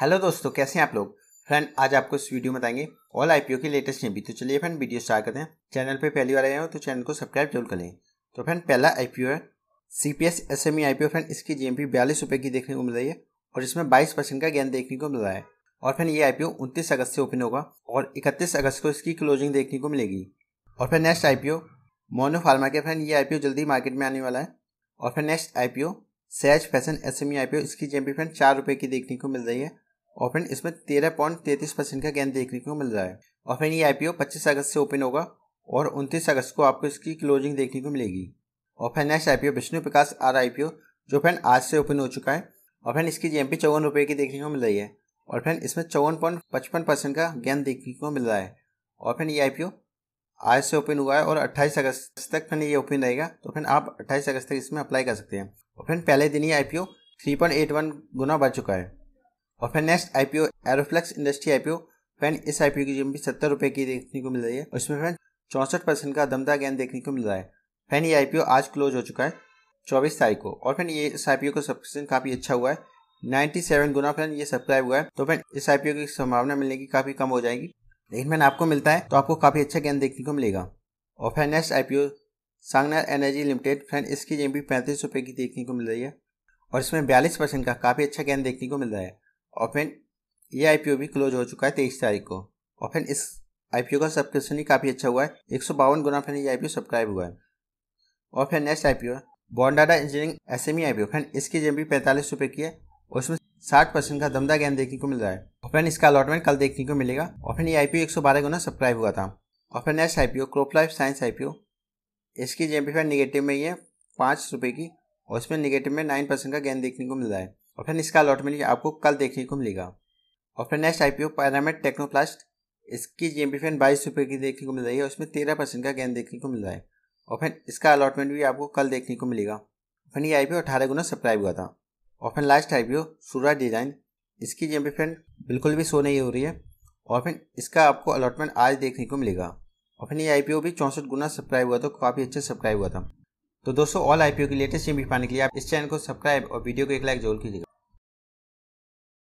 Hello दोस्तों, कैसे हैं आप लोग? फ्रेंड, आज आपको इस वीडियो में बताएँगे ऑल आईपीओ की लेटेस्ट नेम भी। तो चलिए फ्रेंड, वीडियो स्टार्ट करते हैं। चैनल पे पहली बार आए हो तो चैनल को सब्सक्राइब ज़रूर कर तो फ्रेंड, पहला आईपीओ है C P S S M E IPO friend, इसकी जी एम पी बयालीस रुपये की देखने को मिल रही है और इसमें बाईस परसेंट का ज्ञान देखने को मिल रहा है। और फ्रेंड, ये आईपीओ उनतीस अगस्त से ओपन होगा और इकतीस अगस्त को इसकी क्लोजिंग देखने को मिलेगी। और फिर नेक्स्ट आईपीओ मोनो फार्मा के। फ्रेंड, ये आईपीओ जल्दी मार्केट में आने वाला है। और फिर next IPO Sahaj fashion S M E IPO इसकी जेएमपी फ्रेंड, चार रुपये की देखने को मिल रही है। और फ्रेंड इसमें तेरह पॉइंट तैतीस परसेंट का गेंद देखने को मिल रहा है। और फ्रेंड ये आईपीओ पच्चीस अगस्त से ओपन होगा और उनतीस अगस्त को आपको इसकी क्लोजिंग देखने को मिलेगी। और फिर next IPO Vishnu Prakash R IPO जो फ्रेंड आज से ओपन हो चुका है। और फ्रेंड इसकी जीएमपी चौवन रुपये की देखने को मिल रही है। और फ्रेंड इसमें चौवन पॉइंट पचपन परसेंट का गेंद देखने को मिल रहा है। और फ्रेंड ये आईपीओ आज से ओपन हुआ है और 28 अगस्त तक फिर ये ओपन रहेगा। तो फिर आप 28 अगस्त तक इसमें अप्लाई कर सकते हैं। और फिर पहले दिन ही आईपीओ 3.81 गुना बढ़ चुका है। और फिर next IPO Aeroflex industry IPO fan इस आईपीओ की जीएमपी सत्तर रुपये की देखने को मिल रही है, उसमें फ़ैन चौंसठ परसेंट का दमदार गेंद देखने को मिल रहा है। फ़ैन ये आईपीओ आज क्लोज हो चुका है चौबीस तारीख को और फिर ये इस आईपीओ का सब्सक्रिप्शन काफ़ी अच्छा हुआ है। 97 गुना फ़ैन ये सब्सक्राइब हुआ है। तो फ़ैन इस आईपीओ की संभावना मिलने की काफ़ी कम हो जाएगी। लेकिन मैंने आपको मिलता है तो आपको काफ़ी अच्छा ज्ञान देखने को मिलेगा। और फिर next IPO Sungarner energy limited friend इसकी जेएमपी पैंतीस रुपये की देखने को मिल रही है और इसमें बयालीस परसेंट का काफ़ी अच्छा ज्ञान देखने को मिल रहा है। फिर ये आईपीओ भी क्लोज हो चुका है तेईस तारीख को। फिर इस आईपीओ का सब्सक्रिप्शन ही काफ़ी अच्छा हुआ है। एक सौ बावन गुना फिर ये आईपीओ सब्सक्राइब हुआ है। और फिर next IPO Bondada engineering S M E IPO friend इसकी जेएमपी पैंतालीस रुपये की है। और इसमें साठ परसेंट का दमदा ज्ञान देखने को मिल रहा है। और फिर इसका अलॉटमेंट कल देखने को मिलेगा। और फिर ये आईपीओ एक सौ बारह गुना सब्सक्राइब हुआ था। और फिर next I IPO crop life science IPO इसकी जेएमपी फिर निगेटिव में ही है, पाँच रुपये की। और इसमें निगेटिव में नाइन परसेंट का गेन देखने को मिल रहा है। और फिर इसका अलॉटमेंट आपको कल देखने को मिलेगा। और फिर नेक्स्ट आईपीओ पैरामेट टेक्नोप्लास्ट इसकी जी एम पी फ़ैन बाईस रुपये की देखने को मिल रही है, उसमें तेरह परसेंट का गेन देखने को मिल रहा है। और फिर इसका अलॉटमेंट भी आपको कल देखने को मिलेगा। फिर ये आई पी ओ अठारह गुना सब्सक्राइब हुआ था। और फिर last I P O Suraj design इसकी जी एम पी फ़ैन बिल्कुल भी शो नहीं हो रही है। और फिर इसका आपको अलॉटमेंट आज देखने को मिलेगा। और फिर ये आई पी ओ भी चौंसठ गुना सब्सक्राइब हुआ था, काफ़ी अच्छा सब्सक्राइब हुआ था। तो दोस्तों ऑल आईपीओ की लेटेस्ट भी पाने के लिए आप इस चैनल को सब्सक्राइब और वीडियो को एक लाइक ज़रूर कीजिएगा।